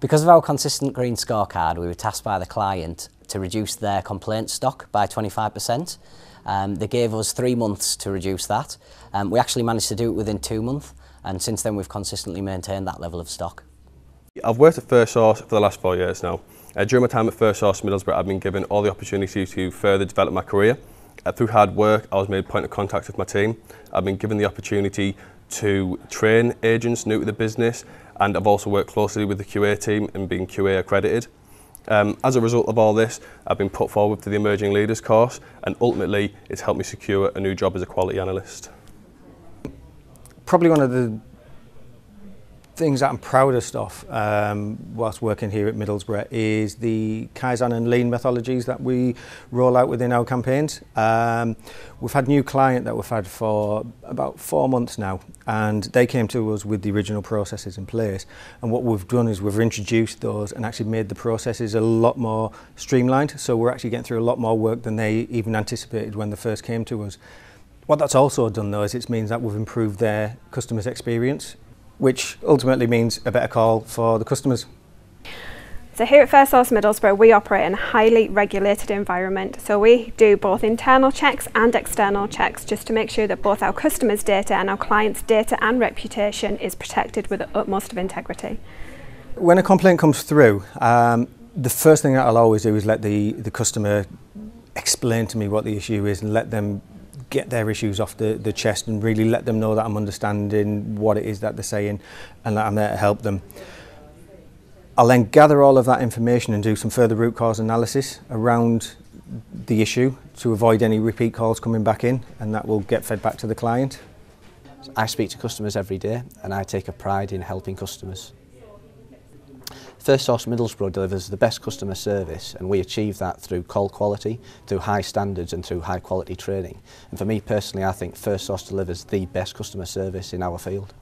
Because of our consistent green scorecard, we were tasked by the client to reduce their complaint stock by 25%. Um, they gave us three months to reduce that. Um, we actually managed to do it within two months, and since then we've consistently maintained that level of stock. I've worked at First Source for the last four years now. Uh, during my time at First Source Middlesbrough, I've been given all the opportunities to further develop my career. Uh, through hard work, I was made point of contact with my team. I've been given the opportunity to train agents new to the business and I've also worked closely with the QA team and being QA accredited. Um, as a result of all this, I've been put forward to the Emerging Leaders course and ultimately it's helped me secure a new job as a quality analyst. Probably one of the things that I'm proudest of um, whilst working here at Middlesbrough is the Kaizen and Lean methodologies that we roll out within our campaigns. Um, we've had new client that we've had for about four months now and they came to us with the original processes in place and what we've done is we've introduced those and actually made the processes a lot more streamlined so we're actually getting through a lot more work than they even anticipated when they first came to us. What that's also done though is it means that we've improved their customers experience which ultimately means a better call for the customers. So here at Firstsource Middlesbrough, we operate in a highly regulated environment. So we do both internal checks and external checks just to make sure that both our customers' data and our clients' data and reputation is protected with the utmost of integrity. When a complaint comes through, um, the first thing that I'll always do is let the, the customer explain to me what the issue is and let them get their issues off the, the chest and really let them know that I'm understanding what it is that they're saying and that I'm there to help them. I'll then gather all of that information and do some further root cause analysis around the issue to avoid any repeat calls coming back in and that will get fed back to the client. I speak to customers every day and I take a pride in helping customers. First Source Middlesbrough delivers the best customer service and we achieve that through call quality, through high standards and through high quality training. And for me personally, I think First Source delivers the best customer service in our field.